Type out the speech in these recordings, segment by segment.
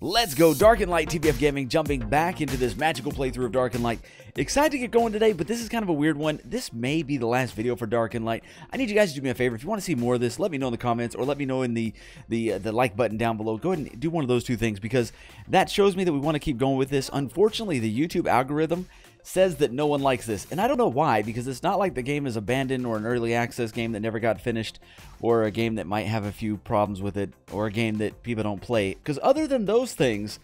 Let's go, Dark and Light TBF Gaming, jumping back into this magical playthrough of Dark and Light. Excited to get going today, but this is kind of a weird one. This may be the last video for Dark and Light. I need you guys to do me a favor. If you want to see more of this, let me know in the comments, or let me know in the the uh, the like button down below. Go ahead and do one of those two things, because that shows me that we want to keep going with this. Unfortunately, the YouTube algorithm says that no one likes this. And I don't know why, because it's not like the game is abandoned or an early access game that never got finished or a game that might have a few problems with it or a game that people don't play. Because other than those things,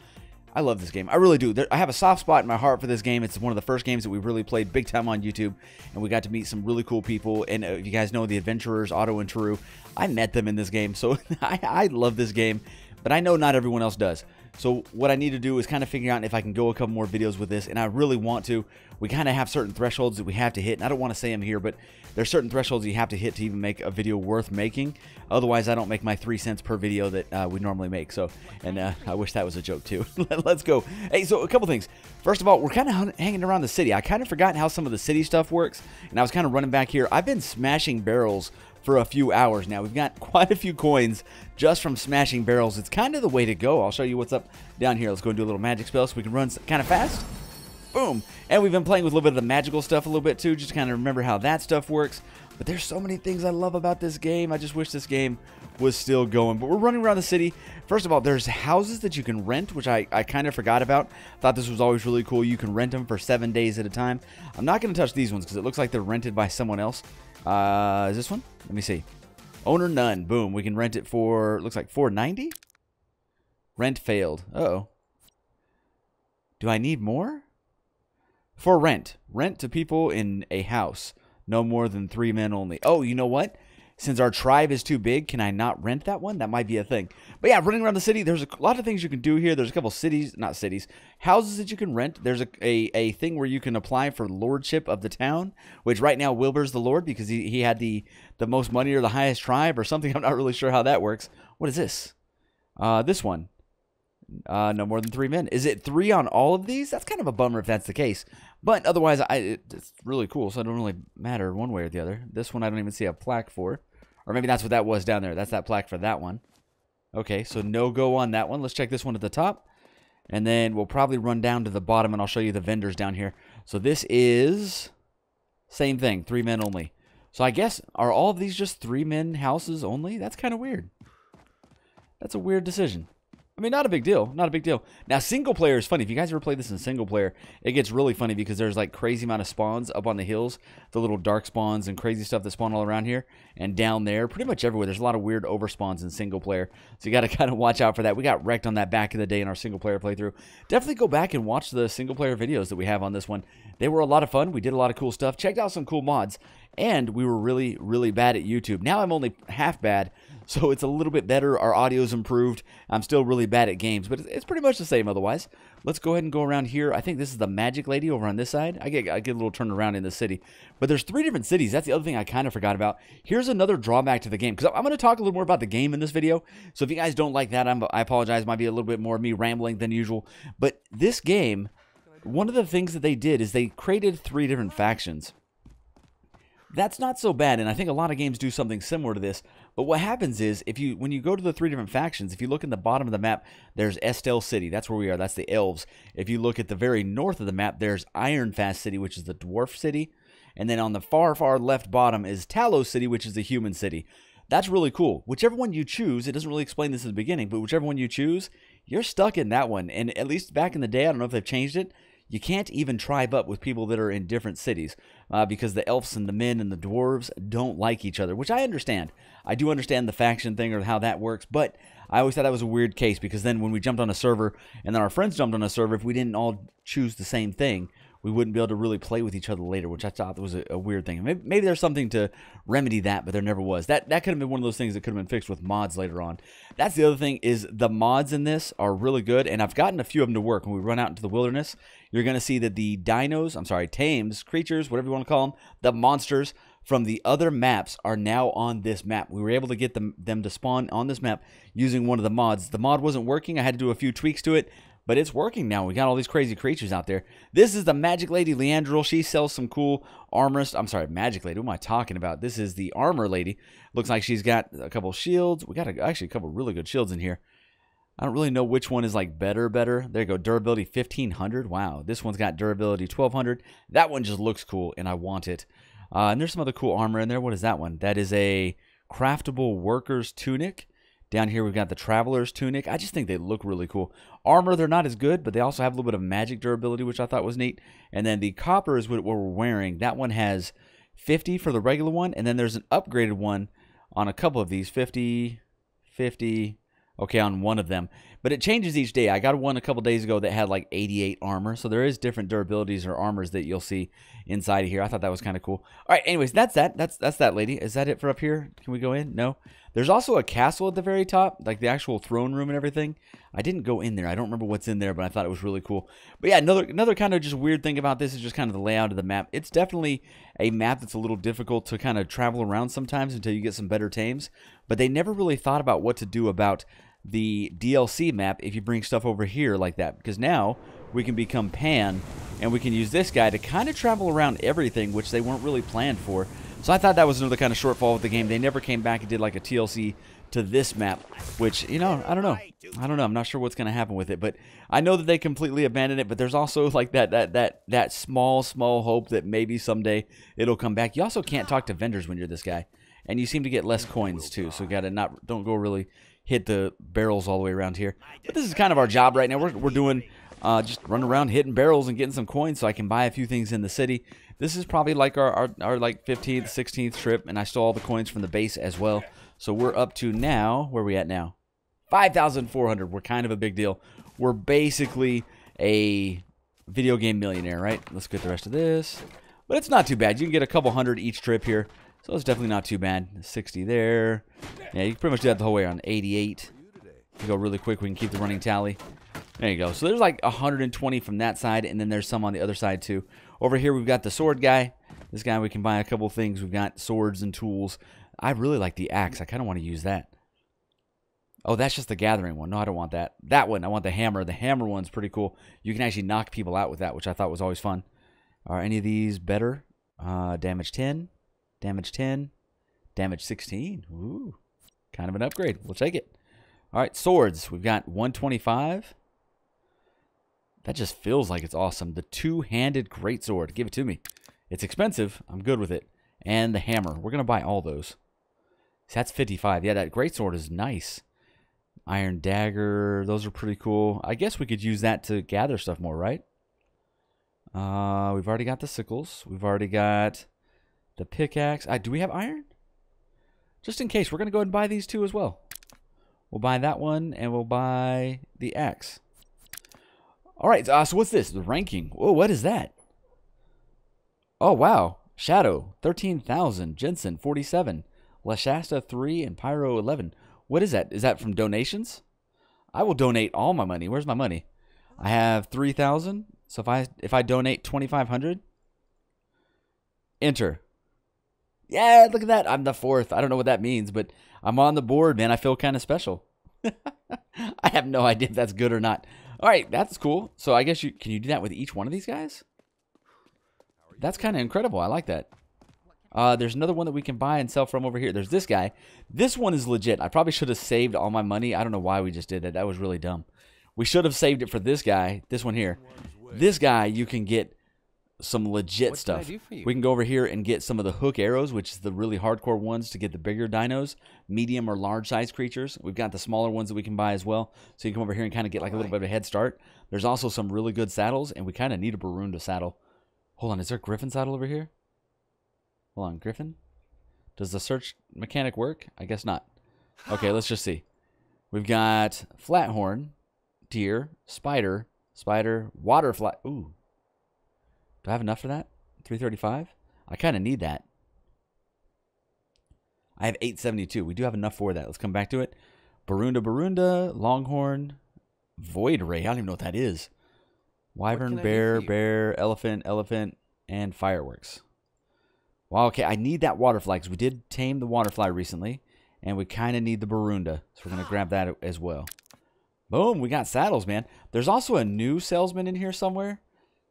I love this game. I really do. There, I have a soft spot in my heart for this game. It's one of the first games that we really played big time on YouTube, and we got to meet some really cool people. And uh, if you guys know the adventurers, Otto and Taru, I met them in this game, so I, I love this game. But I know not everyone else does. So what I need to do is kind of figure out if I can go a couple more videos with this, and I really want to. We kind of have certain thresholds that we have to hit, and I don't want to say them here, but there's certain thresholds you have to hit to even make a video worth making. Otherwise, I don't make my three cents per video that uh, we normally make. So, and uh, I wish that was a joke too. Let's go. Hey, so a couple things. First of all, we're kind of hanging around the city. I kind of forgotten how some of the city stuff works, and I was kind of running back here. I've been smashing barrels for a few hours now. We've got quite a few coins just from smashing barrels. It's kind of the way to go. I'll show you what's up down here. Let's go and do a little magic spell so we can run kind of fast. Boom. And we've been playing with a little bit of the magical stuff a little bit too, just to kind of remember how that stuff works. But there's so many things I love about this game. I just wish this game was still going. But we're running around the city. First of all, there's houses that you can rent, which I, I kind of forgot about. Thought this was always really cool. You can rent them for seven days at a time. I'm not going to touch these ones because it looks like they're rented by someone else. Uh, is this one? Let me see. Owner none. Boom. We can rent it for looks like 490. Rent failed. Uh oh. Do I need more? For rent. Rent to people in a house. No more than three men only. Oh, you know what? since our tribe is too big, can I not rent that one? That might be a thing. But yeah, running around the city, there's a lot of things you can do here. There's a couple cities, not cities, houses that you can rent. There's a, a, a thing where you can apply for lordship of the town, which right now Wilbur's the lord because he, he had the, the most money or the highest tribe or something. I'm not really sure how that works. What is this? Uh, this one. Uh, no more than three men. Is it three on all of these? That's kind of a bummer if that's the case. But otherwise, I, it's really cool, so it don't really matter one way or the other. This one I don't even see a plaque for. Or maybe that's what that was down there. That's that plaque for that one. Okay, so no go on that one. Let's check this one at the top. And then we'll probably run down to the bottom and I'll show you the vendors down here. So this is same thing, three men only. So I guess, are all of these just three men houses only? That's kind of weird. That's a weird decision. I mean, not a big deal. Not a big deal. Now, single player is funny. If you guys ever play this in single player, it gets really funny because there's like crazy amount of spawns up on the hills, the little dark spawns and crazy stuff that spawn all around here and down there, pretty much everywhere. There's a lot of weird over spawns in single player, so you got to kind of watch out for that. We got wrecked on that back in the day in our single player playthrough. Definitely go back and watch the single player videos that we have on this one. They were a lot of fun. We did a lot of cool stuff. Checked out some cool mods, and we were really, really bad at YouTube. Now I'm only half bad, so it's a little bit better. Our audio's improved. I'm still really bad at games, but it's pretty much the same otherwise. Let's go ahead and go around here. I think this is the Magic Lady over on this side. I get, I get a little turn around in the city. But there's three different cities. That's the other thing I kind of forgot about. Here's another drawback to the game, because I'm going to talk a little more about the game in this video. So if you guys don't like that, I'm, I apologize. Might be a little bit more of me rambling than usual. But this game, one of the things that they did is they created three different factions. That's not so bad, and I think a lot of games do something similar to this. But what happens is, if you when you go to the three different factions, if you look in the bottom of the map, there's Estel City. That's where we are. That's the elves. If you look at the very north of the map, there's Ironfast City, which is the dwarf city. And then on the far, far left bottom is Talos City, which is the human city. That's really cool. Whichever one you choose, it doesn't really explain this at the beginning, but whichever one you choose, you're stuck in that one. And at least back in the day, I don't know if they've changed it, you can't even tribe up with people that are in different cities uh, because the elves and the men and the dwarves don't like each other, which I understand. I do understand the faction thing or how that works, but I always thought that was a weird case because then when we jumped on a server and then our friends jumped on a server, if we didn't all choose the same thing, we wouldn't be able to really play with each other later, which I thought was a, a weird thing. Maybe, maybe, there's something to remedy that, but there never was. That that could have been one of those things that could have been fixed with mods later on. That's the other thing is the mods in this are really good, and I've gotten a few of them to work. When we run out into the wilderness, you're going to see that the dinos, I'm sorry, tames, creatures, whatever you want to call them, the monsters from the other maps are now on this map. We were able to get them, them to spawn on this map using one of the mods. The mod wasn't working. I had to do a few tweaks to it but it's working now. We got all these crazy creatures out there. This is the Magic Lady Liandrel. She sells some cool armor. I'm sorry, Magic Lady. What am I talking about? This is the Armor Lady. Looks like she's got a couple shields. We got a, actually a couple really good shields in here. I don't really know which one is like better, better. There you go, durability 1500. Wow, this one's got durability 1200. That one just looks cool, and I want it. Uh, and there's some other cool armor in there. What is that one? That is a craftable worker's tunic. Down here, we've got the traveler's tunic. I just think they look really cool. Armor, they're not as good, but they also have a little bit of magic durability, which I thought was neat. And then the copper is what we're wearing. That one has 50 for the regular one, and then there's an upgraded one on a couple of these 50, 50, okay, on one of them. But it changes each day. I got one a couple days ago that had like 88 armor. So there is different durabilities or armors that you'll see inside of here. I thought that was kind of cool. All right, anyways, that's that. That's that's that lady. Is that it for up here? Can we go in? No. There's also a castle at the very top, like the actual throne room and everything. I didn't go in there. I don't remember what's in there, but I thought it was really cool. But yeah, another another kind of just weird thing about this is just kind of the layout of the map. It's definitely a map that's a little difficult to kind of travel around sometimes until you get some better tames. But they never really thought about what to do about the DLC map if you bring stuff over here like that. Because now we can become Pan and we can use this guy to kind of travel around everything, which they weren't really planned for. So I thought that was another kind of shortfall with the game. They never came back and did like a TLC to this map, which, you know, I don't know. I don't know. I'm not sure what's going to happen with it, but I know that they completely abandoned it, but there's also like that that that that small small hope that maybe someday it'll come back. You also can't talk to vendors when you're this guy. And you seem to get less coins too, so you got to not don't go really hit the barrels all the way around here. But this is kind of our job right now. We're, we're doing uh, just running around hitting barrels and getting some coins so I can buy a few things in the city. This is probably like our, our, our like 15th, 16th trip, and I stole all the coins from the base as well. So we're up to now, where are we at now? 5,400. We're kind of a big deal. We're basically a video game millionaire, right? Let's get the rest of this. But it's not too bad. You can get a couple hundred each trip here. So it's definitely not too bad. 60 there. Yeah, you can pretty much do that the whole way on 88. If You go really quick, we can keep the running tally. There you go. So there's like 120 from that side, and then there's some on the other side too. Over here, we've got the sword guy. This guy, we can buy a couple things. We've got swords and tools. I really like the axe. I kind of want to use that. Oh, that's just the gathering one. No, I don't want that. That one, I want the hammer. The hammer one's pretty cool. You can actually knock people out with that, which I thought was always fun. Are any of these better? Uh, damage 10. Damage 10. Damage 16. Ooh. Kind of an upgrade. We'll take it. All right, swords. We've got 125. That just feels like it's awesome. The two-handed greatsword. Give it to me. It's expensive. I'm good with it. And the hammer. We're going to buy all those. So that's 55. Yeah, that greatsword is nice. Iron dagger. Those are pretty cool. I guess we could use that to gather stuff more, right? Uh, we've already got the sickles. We've already got the pickaxe. Uh, do we have iron? Just in case, we're going to go and buy these two as well. We'll buy that one, and we'll buy the axe. All right, uh, so what's this? The ranking. Whoa, what is that? Oh, wow. Shadow, 13,000. Jensen, 47. Leshasta, 3. And Pyro, 11. What is that? Is that from donations? I will donate all my money. Where's my money? I have 3,000. So if I if I donate 2,500, enter. Yeah, look at that. I'm the fourth. I don't know what that means, but I'm on the board, man. I feel kind of special. I have no idea if that's good or not. All right, that's cool. So I guess you can you do that with each one of these guys? That's kind of incredible. I like that. Uh, there's another one that we can buy and sell from over here. There's this guy. This one is legit. I probably should have saved all my money. I don't know why we just did that. That was really dumb. We should have saved it for this guy. This one here. This guy, you can get some legit what stuff. We can go over here and get some of the hook arrows, which is the really hardcore ones to get the bigger dinos, medium or large size creatures. We've got the smaller ones that we can buy as well. So you can come over here and kind of get like a little bit of a head start. There's also some really good saddles, and we kind of need a Barunda saddle. Hold on, is there a Griffin saddle over here? Hold on, Griffin? Does the search mechanic work? I guess not. Okay, let's just see. We've got Flathorn, Deer, Spider, Spider, Waterfly. Ooh, do I have enough for that? 335? I kind of need that. I have 872. We do have enough for that. Let's come back to it. Barunda, Barunda, Longhorn, Void Ray. I don't even know what that is. Wyvern, bear, bear, elephant, elephant, and fireworks. Well, okay, I need that waterfly because we did tame the waterfly recently, and we kind of need the Barunda, so we're going to grab that as well. Boom, we got saddles, man. There's also a new salesman in here somewhere.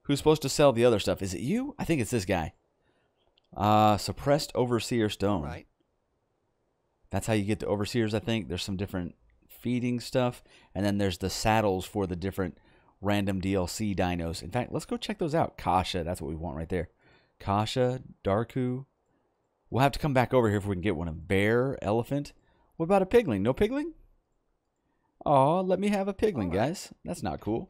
Who's supposed to sell the other stuff? Is it you? I think it's this guy. Uh, suppressed overseer stone. Right. That's how you get the overseers, I think. There's some different feeding stuff. And then there's the saddles for the different random DLC dinos. In fact, let's go check those out. Kasha, that's what we want right there. Kasha, Darku. We'll have to come back over here if we can get one. A bear, elephant. What about a pigling? No pigling? Oh, let me have a pigling, guys. That's not cool.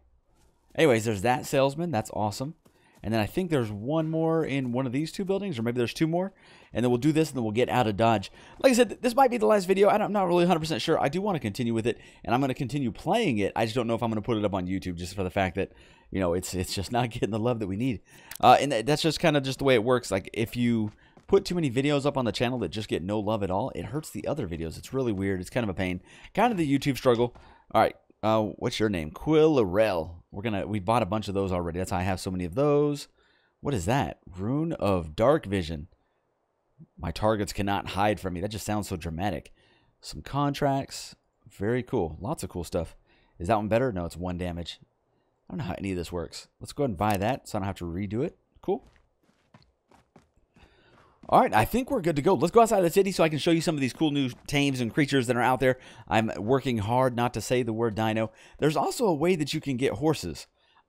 Anyways, there's that salesman. That's awesome. And then I think there's one more in one of these two buildings, or maybe there's two more. And then we'll do this, and then we'll get out of Dodge. Like I said, this might be the last video. I'm not really 100% sure. I do want to continue with it, and I'm going to continue playing it. I just don't know if I'm going to put it up on YouTube just for the fact that, you know, it's it's just not getting the love that we need. Uh, and that's just kind of just the way it works. Like, if you put too many videos up on the channel that just get no love at all, it hurts the other videos. It's really weird. It's kind of a pain. Kind of the YouTube struggle. All right, uh, what's your name? Quillarel. We're gonna we bought a bunch of those already. That's how I have so many of those. What is that? Rune of Dark Vision. My targets cannot hide from me. That just sounds so dramatic. Some contracts. Very cool. Lots of cool stuff. Is that one better? No, it's one damage. I don't know how any of this works. Let's go ahead and buy that so I don't have to redo it. Cool. All right, I think we're good to go. Let's go outside of the city so I can show you some of these cool new tames and creatures that are out there. I'm working hard not to say the word dino. There's also a way that you can get horses.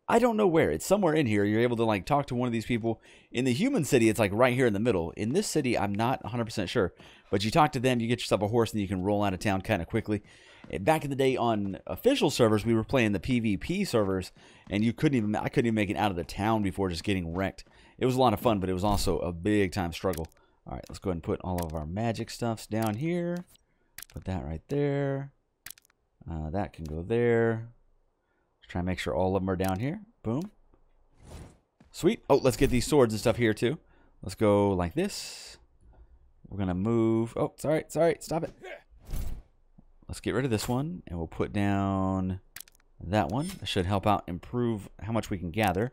I don't know where. It's somewhere in here. You're able to like talk to one of these people. In the human city, it's like right here in the middle. In this city, I'm not 100% sure. But you talk to them, you get yourself a horse, and you can roll out of town kind of quickly. Eh, back in the day on official servers, we were playing the PvP servers, and you couldn't even I couldn't even make it out of the town before just getting wrecked. It was a lot of fun, but it was also a big time struggle. All right, let's go ahead and put all of our magic stuffs down here. Put that right there. Uh, that can go there. Let's try and make sure all of them are down here. Boom. Sweet. Oh, let's get these swords and stuff here too. Let's go like this. We're going to move. Oh, sorry, sorry. Stop it. Let's get rid of this one, and we'll put down that one. That should help out improve how much we can gather.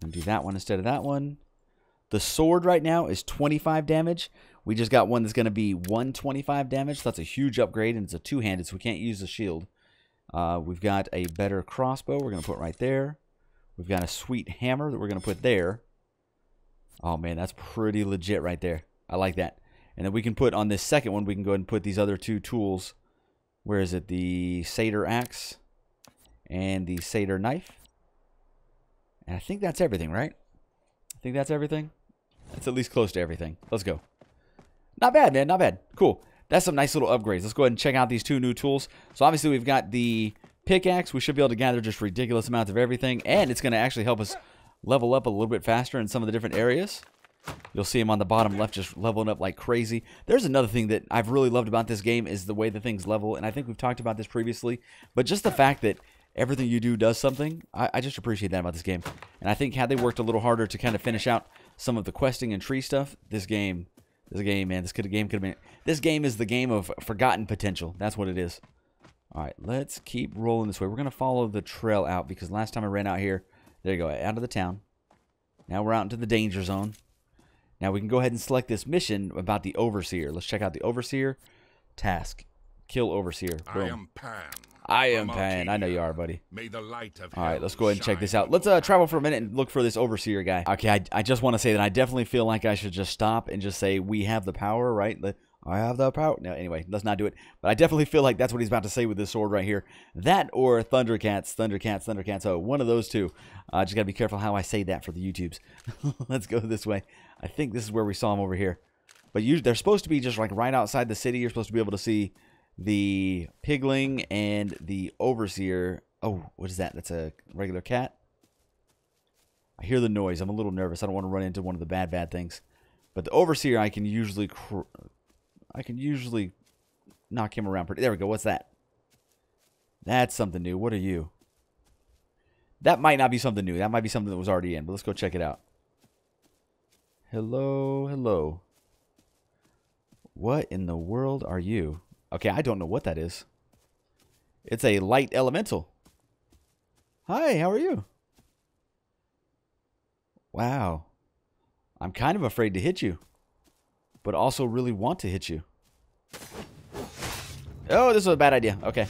To do that one instead of that one. The sword right now is 25 damage. We just got one that's going to be 125 damage. So that's a huge upgrade, and it's a two-handed, so we can't use the shield. Uh, we've got a better crossbow we're going to put right there. We've got a sweet hammer that we're going to put there. Oh, man, that's pretty legit right there. I like that. And then we can put on this second one, we can go ahead and put these other two tools. Where is it? The Satyr Axe and the Satyr Knife. And I think that's everything, right? I think that's everything. That's at least close to everything. Let's go. Not bad, man. Not bad. Cool that's some nice little upgrades. Let's go ahead and check out these two new tools. So obviously we've got the pickaxe. We should be able to gather just ridiculous amounts of everything. And it's going to actually help us level up a little bit faster in some of the different areas. You'll see them on the bottom left just leveling up like crazy. There's another thing that I've really loved about this game is the way the things level. And I think we've talked about this previously. But just the fact that everything you do does something, I, I just appreciate that about this game. And I think had they worked a little harder to kind of finish out some of the questing and tree stuff, this game this game, man, this could game could have been. This game is the game of forgotten potential. That's what it is. All right, let's keep rolling this way. We're gonna follow the trail out because last time I ran out here, there you go, out of the town. Now we're out into the danger zone. Now we can go ahead and select this mission about the overseer. Let's check out the overseer task. Kill overseer. Boom. I am Pan. I am Pan. I know you are, buddy. May the light of All right, let's go ahead and check this out. Let's uh, travel for a minute and look for this overseer guy. Okay, I, I just want to say that I definitely feel like I should just stop and just say we have the power, right? The, I have the power. No, anyway, let's not do it. But I definitely feel like that's what he's about to say with this sword right here. That or Thundercats, Thundercats, Thundercats. Oh, one of those two. I uh, just got to be careful how I say that for the YouTubes. let's go this way. I think this is where we saw him over here. But you, they're supposed to be just like right outside the city. You're supposed to be able to see the pigling and the overseer. Oh, what is that? That's a regular cat. I hear the noise. I'm a little nervous. I don't want to run into one of the bad, bad things. But the overseer, I can usually, I can usually knock him around pretty. There we go. What's that? That's something new. What are you? That might not be something new. That might be something that was already in. But let's go check it out. Hello, hello. What in the world are you? Okay, I don't know what that is. It's a light elemental. Hi, how are you? Wow. I'm kind of afraid to hit you, but also really want to hit you. Oh, this was a bad idea. Okay.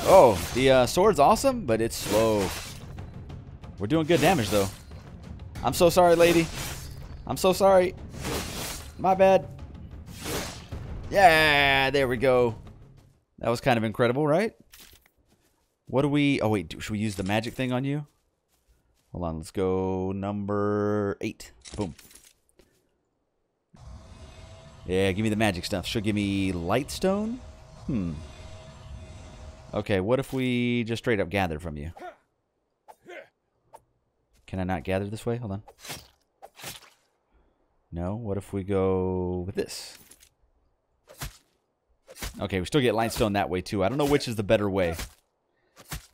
Oh, the uh, sword's awesome, but it's slow. We're doing good damage, though. I'm so sorry, lady. I'm so sorry. My bad. Yeah, there we go. That was kind of incredible, right? What do we... Oh, wait. Should we use the magic thing on you? Hold on. Let's go number eight. Boom. Yeah, give me the magic stuff. Should give me lightstone? Hmm. Okay, what if we just straight up gather from you? Can I not gather this way? Hold on. No, what if we go with this? Okay, we still get lightstone that way too. I don't know which is the better way.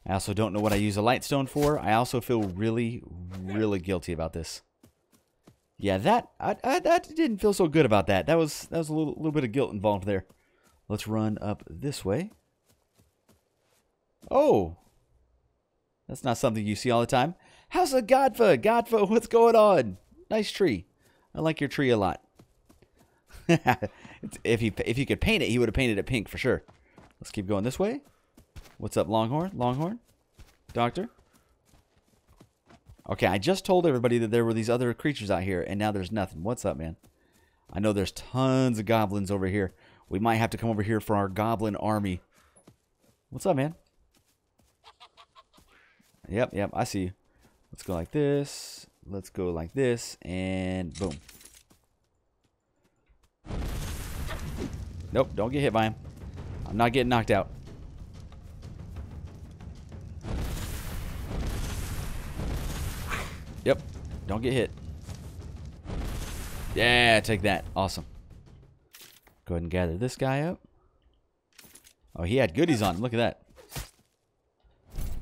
I also don't know what I use a lightstone for. I also feel really, really guilty about this. Yeah, that I, I that didn't feel so good about that. That was that was a little little bit of guilt involved there. Let's run up this way. Oh, that's not something you see all the time. How's a Godfa? Godfa, what's going on? Nice tree. I like your tree a lot. if he if he could paint it, he would have painted it pink for sure. Let's keep going this way. What's up, Longhorn? Longhorn? Doctor? Okay, I just told everybody that there were these other creatures out here, and now there's nothing. What's up, man? I know there's tons of goblins over here. We might have to come over here for our goblin army. What's up, man? Yep, yep, I see you. Let's go like this. Let's go like this, and boom. Nope, don't get hit by him. I'm not getting knocked out. Yep. Don't get hit. Yeah, take that. Awesome. Go ahead and gather this guy up. Oh, he had goodies on. him. Look at that.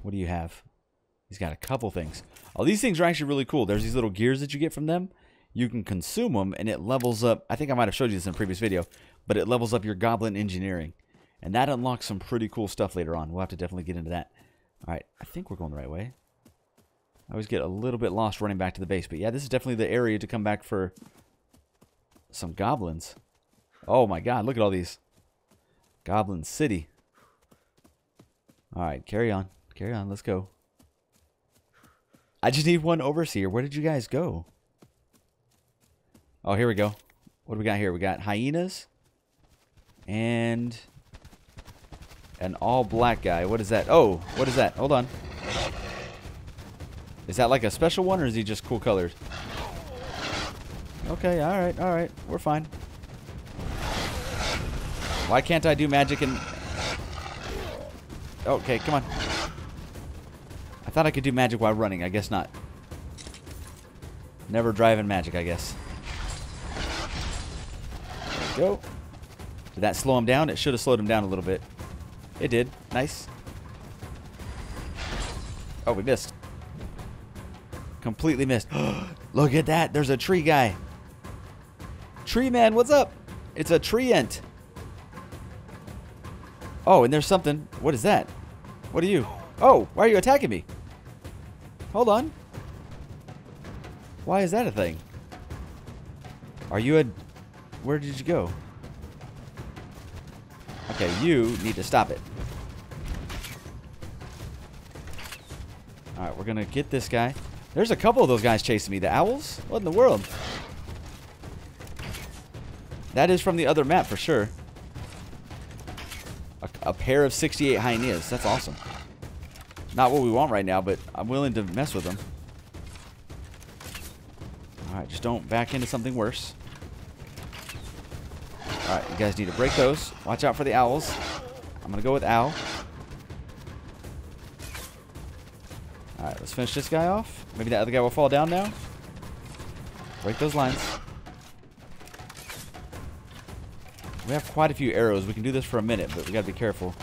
What do you have? He's got a couple things. Oh, these things are actually really cool. There's these little gears that you get from them. You can consume them, and it levels up. I think I might have showed you this in a previous video, but it levels up your goblin engineering. And that unlocks some pretty cool stuff later on. We'll have to definitely get into that. All right, I think we're going the right way. I always get a little bit lost running back to the base. But yeah, this is definitely the area to come back for some goblins. Oh my god, look at all these. Goblin City. Alright, carry on. Carry on, let's go. I just need one overseer. Where did you guys go? Oh, here we go. What do we got here? We got hyenas. And an all black guy. What is that? Oh, what is that? Hold on. Is that like a special one or is he just cool colored? Okay, alright, alright. We're fine. Why can't I do magic and... Okay, come on. I thought I could do magic while running. I guess not. Never driving magic, I guess. Go. Did that slow him down? It should have slowed him down a little bit. It did. Nice. Oh, we missed. Completely missed. Look at that. There's a tree guy. Tree man, what's up? It's a tree ent. Oh, and there's something. What is that? What are you? Oh, why are you attacking me? Hold on. Why is that a thing? Are you a... Where did you go? Okay, you need to stop it. Alright, we're gonna get this guy. There's a couple of those guys chasing me. The owls? What in the world? That is from the other map for sure. A, a pair of 68 hyenas. That's awesome. Not what we want right now, but I'm willing to mess with them. Alright, just don't back into something worse. Guys need to break those. Watch out for the owls. I'm going to go with owl. Alright, let's finish this guy off. Maybe that other guy will fall down now. Break those lines. We have quite a few arrows. We can do this for a minute, but we gotta be careful.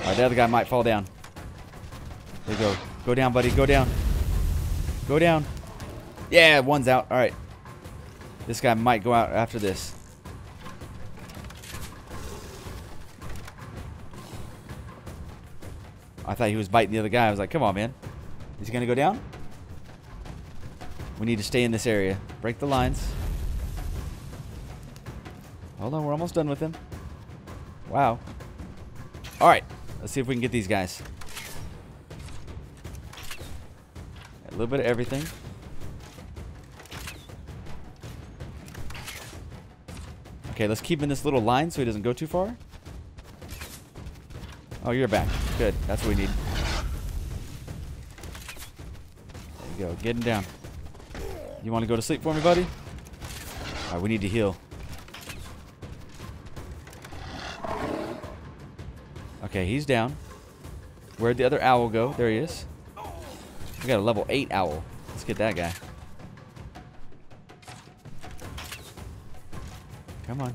Alright, the other guy might fall down. There you go. Go down, buddy. Go down. Go down. Yeah, one's out. Alright. This guy might go out after this. I thought he was biting the other guy. I was like, come on, man. Is he going to go down? We need to stay in this area. Break the lines. Hold on, we're almost done with him. Wow. Alright, let's see if we can get these guys. A little bit of everything. Okay, let's keep in this little line so he doesn't go too far. Oh, you're back. Good. That's what we need. There you go. Getting down. You want to go to sleep for me, buddy? Alright, we need to heal. Okay, he's down. Where'd the other owl go? There he is. We got a level 8 owl. Let's get that guy. Come on.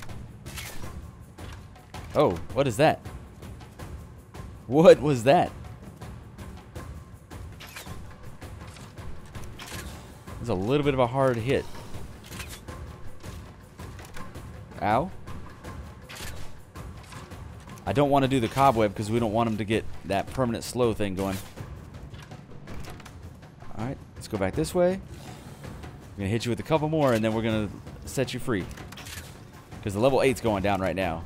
Oh, what is that? What was that? It's a little bit of a hard hit. Ow. I don't want to do the cobweb because we don't want him to get that permanent slow thing going. Alright, let's go back this way. I'm going to hit you with a couple more and then we're going to set you free. Because the level 8's going down right now.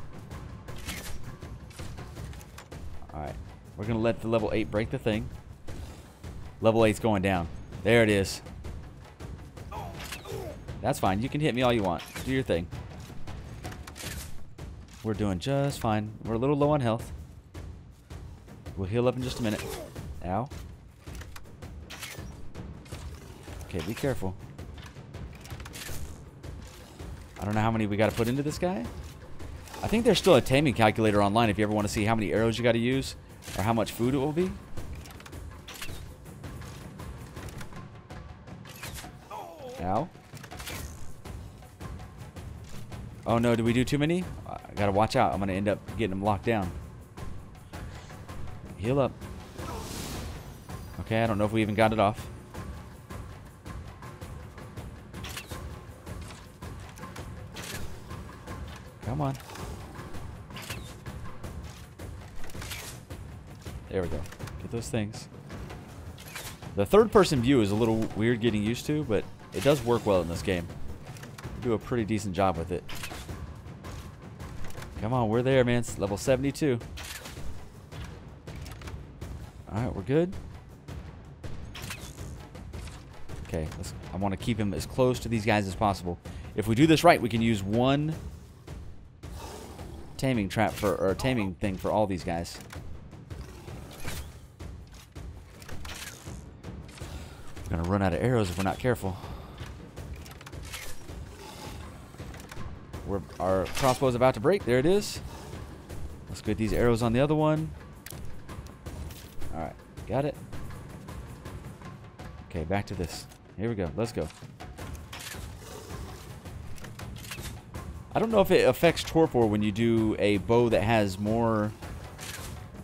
Going to let the level 8 break the thing. Level 8's going down. There it is. That's fine. You can hit me all you want. Do your thing. We're doing just fine. We're a little low on health. We'll heal up in just a minute. Ow. Okay, be careful. I don't know how many we got to put into this guy. I think there's still a taming calculator online if you ever want to see how many arrows you got to use or how much food it will be. Ow. Oh no, did we do too many? I gotta watch out. I'm gonna end up getting them locked down. Heal up. Okay, I don't know if we even got it off. There we go. Get those things. The third person view is a little weird getting used to, but it does work well in this game. We do a pretty decent job with it. Come on, we're there, man. It's level 72. Alright, we're good. Okay, I want to keep him as close to these guys as possible. If we do this right, we can use one taming trap for, or taming thing for all these guys. Run out of arrows if we're not careful. We're, our crossbow's about to break. There it is. Let's get these arrows on the other one. Alright, got it. Okay, back to this. Here we go. Let's go. I don't know if it affects torpor when you do a bow that has more...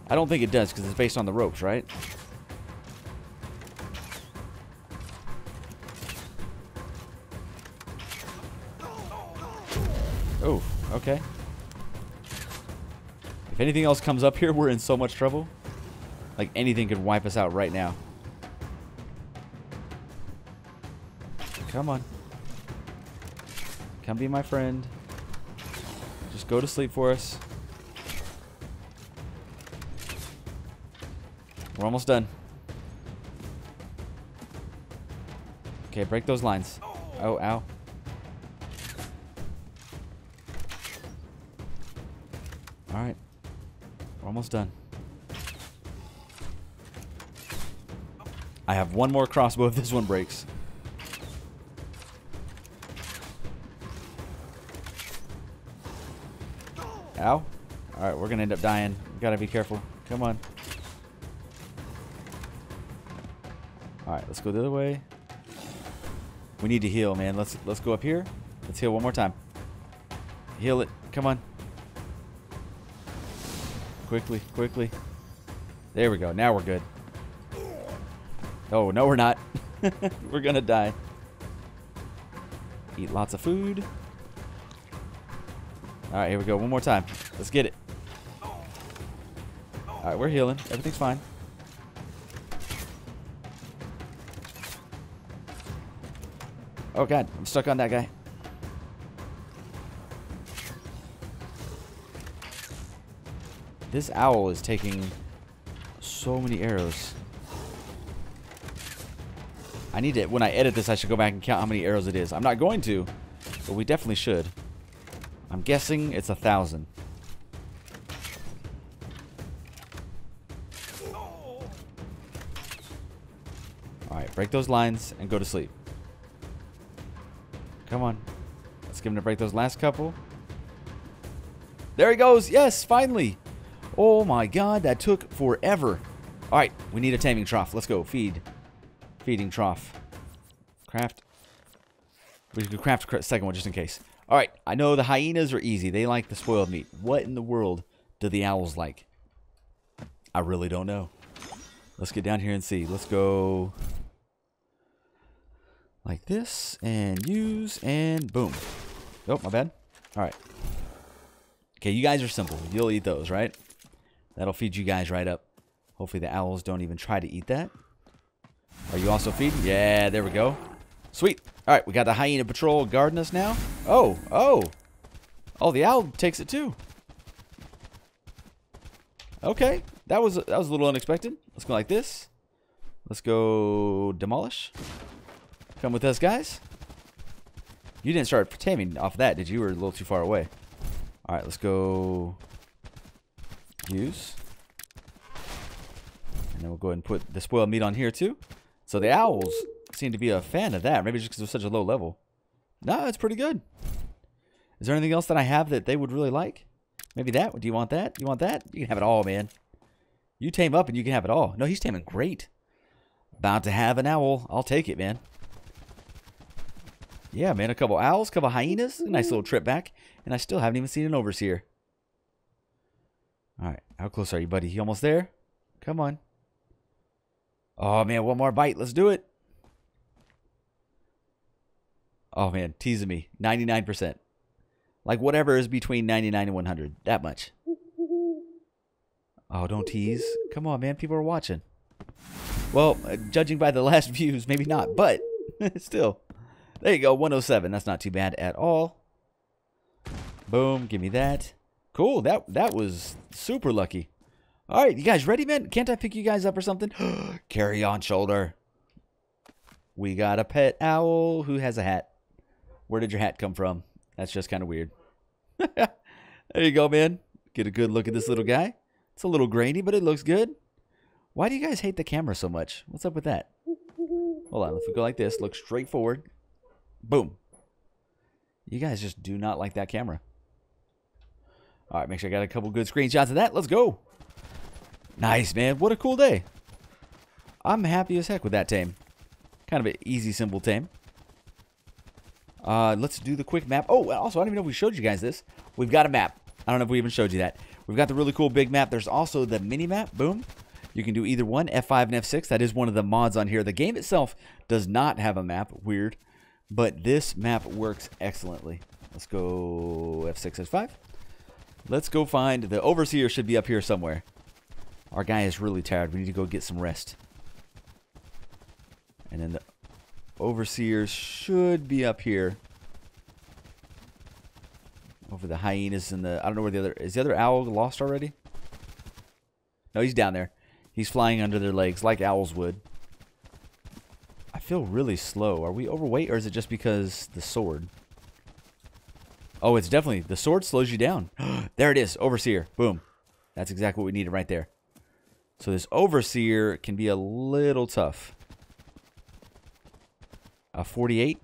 I don't think it does because it's based on the ropes, right? Okay. If anything else comes up here, we're in so much trouble. Like, anything could wipe us out right now. Come on. Come be my friend. Just go to sleep for us. We're almost done. Okay, break those lines. Oh, ow. Almost done. I have one more crossbow if this one breaks. Ow. Alright, we're to end up dying. We got to be careful. Come on. Alright, let's go the other way. We need to heal, man. Let's let's go up here. Let's heal one more time. Heal it. Come on. Quickly, quickly. There we go. Now we're good. Oh, no, we're not. we're to die. Eat lots of food. All right, here we go. One more time. Let's get it. All right, we're healing. Everything's fine. Oh, God. I'm stuck on that guy. This owl is taking so many arrows. I need to, when I edit this, I should go back and count how many arrows it is. I'm not going to, but we definitely should. I'm guessing it's a thousand. Alright, break those lines and go to sleep. Come on. Let's give him to break those last couple. There he goes. Yes, finally. Oh my god, that took forever. Alright, we need a taming trough. Let's go. Feed. Feeding trough. Craft. We could craft a second one just in case. Alright, I know the hyenas are easy. They like the spoiled meat. What in the world do the owls like? I really don't know. Let's get down here and see. Let's go like this and use and boom. Oh, my bad. All right. Okay, you guys are simple. You'll eat those, right? That'll feed you guys right up. Hopefully the owls don't even try to eat that. Are you also feeding? Yeah, there we go. Sweet. All right, we got the hyena patrol guarding us now. Oh, oh. Oh, the owl takes it too. Okay, that was that was a little unexpected. Let's go like this. Let's go demolish. Come with us, guys. You didn't start taming off that, did you? You were a little too far away. All right, let's go use. And then we'll go ahead and put the spoiled meat on here too. So the owls seem to be a fan of that. Maybe just because they're such a low level. No, it's pretty good. Is there anything else that I have that they would really like? Maybe that. Do you want that? You want that? You can have it all, man. You tame up and you can have it all. No, he's taming great. About to have an owl. I'll take it, man. Yeah, man, a couple owls, couple hyenas. Nice little trip back. And I still haven't even seen an overseer. All right, how close are you, buddy? You almost there? Come on. Oh, man, one more bite. Let's do it. Oh, man, teasing me. 99%. Like whatever is between 99 and 100. That much. Oh, don't tease. Come on, man. People are watching. Well, uh, judging by the last views, maybe not, but still. There you go, 107. That's not too bad at all. Boom, give me that. Cool, that that was super lucky. All right, you guys ready, man? Can't I pick you guys up or something? Carry on shoulder. We got a pet owl who has a hat. Where did your hat come from? That's just kind of weird. there you go, man. Get a good look at this little guy. It's a little grainy, but it looks good. Why do you guys hate the camera so much? What's up with that? Hold on, if we go like this, look straight forward. Boom. You guys just do not like that camera. All right, make sure I got a couple good screenshots of that. Let's go. Nice, man. What a cool day. I'm happy as heck with that tame. Kind of an easy, simple tame. Uh, let's do the quick map. Oh, also, I don't even know if we showed you guys this. We've got a map. I don't know if we even showed you that. We've got the really cool big map. There's also the mini map. Boom. You can do either one, F5 and F6. That is one of the mods on here. The game itself does not have a map. Weird. But this map works excellently. Let's go F6, F5. Let's go find the Overseer should be up here somewhere. Our guy is really tired. We need to go get some rest. And then the Overseer should be up here. Over the hyenas and the... I don't know where the other... Is the other owl lost already? No, he's down there. He's flying under their legs like owls would. I feel really slow. Are we overweight or is it just because the sword? Oh, it's definitely... The sword slows you down. there it is. Overseer. Boom. That's exactly what we needed right there. So this Overseer can be a little tough. A 48?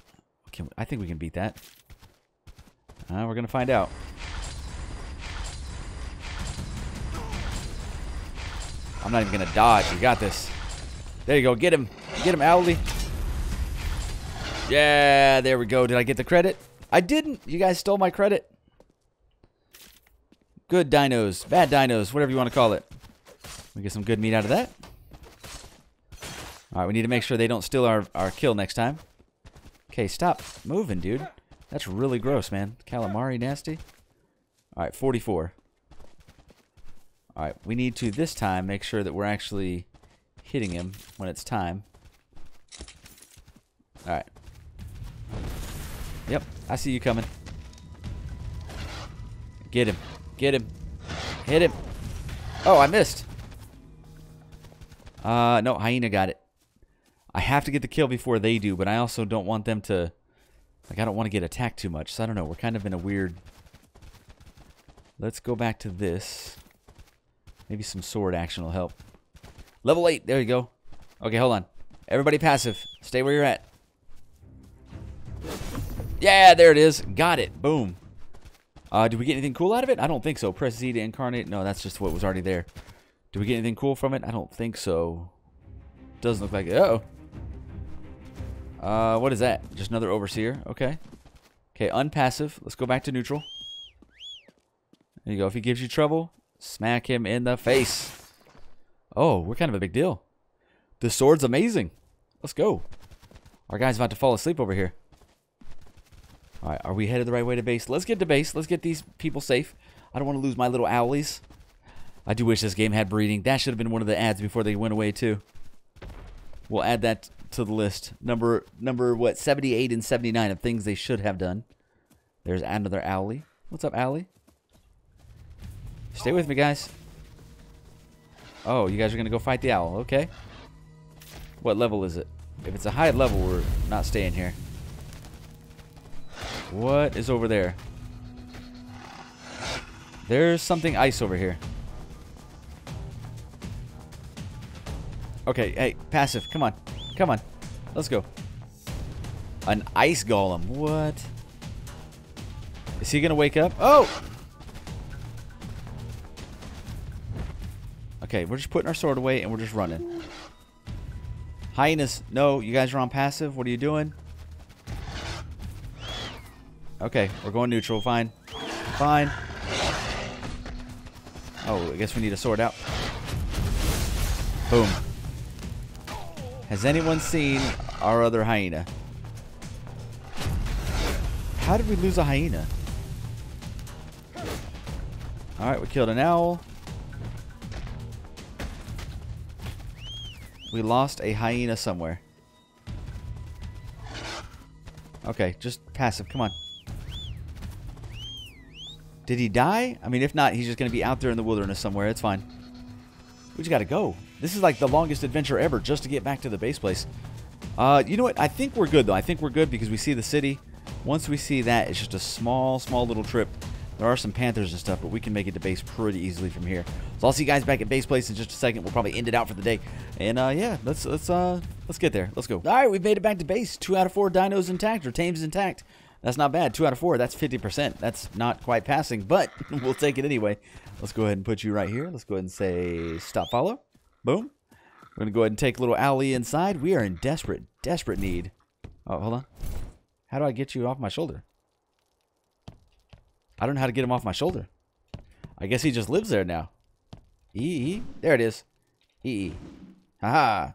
Can, I think we can beat that. Uh, we're going to find out. I'm not even going to dodge. You got this. There you go. Get him. Get him, Owly. Yeah, there we go. Did I get the credit? I didn't. You guys stole my credit. Good dinos. Bad dinos. Whatever you want to call it. We get some good meat out of that. Alright, we need to make sure they don't steal our, our kill next time. Okay, stop moving, dude. That's really gross, man. Calamari nasty. Alright, 44. Alright, we need to, this time, make sure that we're actually hitting him when it's time. Alright. Yep, I see you coming. Get him. Get him. Hit him. Oh, I missed. Uh, no, Hyena got it. I have to get the kill before they do, but I also don't want them to... Like, I don't want to get attacked too much, so I don't know. We're kind of in a weird... Let's go back to this. Maybe some sword action will help. Level 8. There you go. Okay, hold on. Everybody passive. Stay where you're at. Yeah, there it is. Got it. Boom. Uh, did we get anything cool out of it? I don't think so. Press Z to incarnate. No, that's just what was already there. Did we get anything cool from it? I don't think so. Doesn't look like it. Uh oh Uh, what is that? Just another overseer. Okay. Okay, unpassive. Let's go back to neutral. There you go. If he gives you trouble, smack him in the face. Oh, we're kind of a big deal. The sword's amazing. Let's go. Our guy's about to fall asleep over here. Alright, are we headed the right way to base? Let's get to base. Let's get these people safe. I don't want to lose my little owlies. I do wish this game had breeding. That should have been one of the ads before they went away, too. We'll add that to the list. Number, number what, 78 and 79 of things they should have done. There's another owlie. What's up, owlie? Stay with me, guys. Oh, you guys are going to go fight the owl. Okay. What level is it? If it's a high level, we're not staying here. What is over there? There's something ice over here. Okay, hey, passive. Come on. Come on. Let's go. An ice golem. What? Is he going to wake up? Oh! Okay, we're just putting our sword away and we're just running. Hyenas. No, you guys are on passive. What are you doing? Okay, we're going neutral. Fine. Fine. Oh, I guess we need a sword out. Boom. Has anyone seen our other hyena? How did we lose a hyena? Alright, we killed an owl. We lost a hyena somewhere. Okay, just passive. Come on. Did he die? I mean, if not, he's just going to be out there in the wilderness somewhere. It's fine. We just got to go. This is like the longest adventure ever just to get back to the base place. Uh, you know what? I think we're good, though. I think we're good because we see the city. Once we see that, it's just a small, small little trip there are some Panthers and stuff, but we can make it to base pretty easily from here. So I'll see you guys back at base place in just a second. We'll probably end it out for the day. And uh, yeah, let's let's uh let's get there. Let's go. All right, we've made it back to base. Two out of four dinos intact or tames intact. That's not bad. Two out of four. That's 50%. That's not quite passing, but we'll take it anyway. Let's go ahead and put you right here. Let's go ahead and say stop follow. Boom. We're going to go ahead and take little alley inside. We are in desperate, desperate need. Oh, hold on. How do I get you off my shoulder? I don't know how to get him off my shoulder. I guess he just lives there now. E, there it is. E, haha.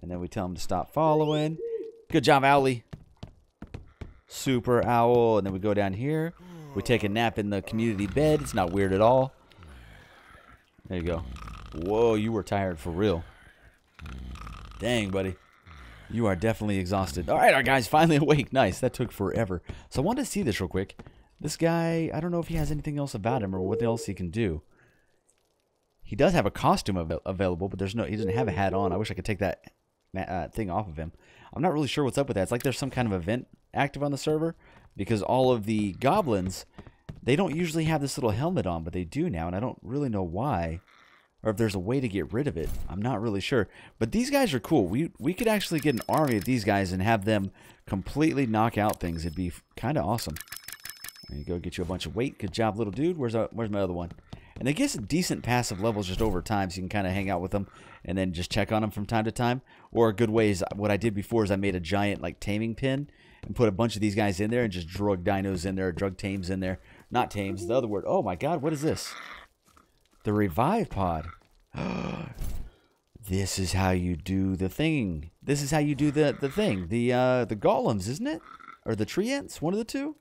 And then we tell him to stop following. Good job, Owlie. Super owl. And then we go down here. We take a nap in the community bed. It's not weird at all. There you go. Whoa, you were tired for real. Dang, buddy. You are definitely exhausted. All right, our guy's finally awake. Nice. That took forever. So I wanted to see this real quick. This guy, I don't know if he has anything else about him or what else he can do. He does have a costume av available, but there's no. He doesn't have a hat on. I wish I could take that uh, thing off of him. I'm not really sure what's up with that. It's like there's some kind of event active on the server because all of the goblins, they don't usually have this little helmet on, but they do now, and I don't really know why, or if there's a way to get rid of it. I'm not really sure. But these guys are cool. We we could actually get an army of these guys and have them completely knock out things. It'd be kind of awesome. There you go, get you a bunch of weight. Good job, little dude. Where's uh, where's my other one? And they get decent passive levels just over time, so you can kind of hang out with them and then just check on them from time to time. Or a good way is what I did before is I made a giant like taming pin and put a bunch of these guys in there and just drug dinos in there, drug tames in there. Not tames, the other word. Oh my god, what is this? The revive pod. this is how you do the thing. This is how you do the the thing. The uh the golems, isn't it? Or the treants? One of the two?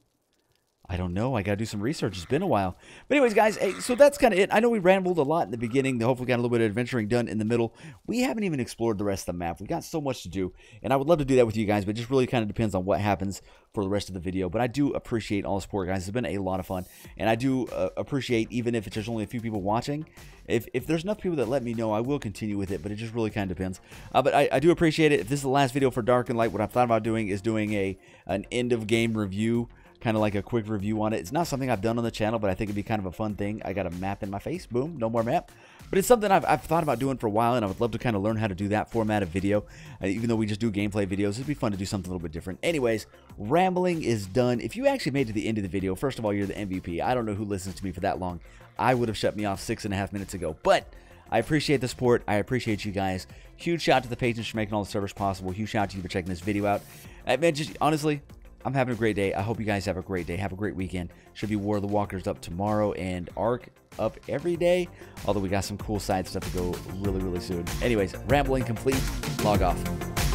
I don't know. I got to do some research. It's been a while. But anyways, guys, hey, so that's kind of it. I know we rambled a lot in the beginning. Hopefully got a little bit of adventuring done in the middle. We haven't even explored the rest of the map. We've got so much to do, and I would love to do that with you guys, but it just really kind of depends on what happens for the rest of the video. But I do appreciate all the support, guys. It's been a lot of fun, and I do uh, appreciate, even if it's just only a few people watching, if, if there's enough people that let me know, I will continue with it, but it just really kind of depends. Uh, but I, I do appreciate it. If this is the last video for Dark and Light, what I've thought about doing is doing a an end-of-game review kind of like a quick review on it. It's not something I've done on the channel, but I think it'd be kind of a fun thing. I got a map in my face. Boom, no more map. But it's something I've, I've thought about doing for a while, and I would love to kind of learn how to do that format of video. Uh, even though we just do gameplay videos, it'd be fun to do something a little bit different. Anyways, rambling is done. If you actually made to the end of the video, first of all, you're the MVP. I don't know who listens to me for that long. I would have shut me off six and a half minutes ago. But I appreciate the support. I appreciate you guys. Huge shout out to the patrons for making all the servers possible. Huge shout out to you for checking this video out. I uh, man, just honestly, I'm having a great day. I hope you guys have a great day. Have a great weekend. Should be War of the Walkers up tomorrow and Ark up every day. Although we got some cool side stuff to go really, really soon. Anyways, rambling complete. Log off.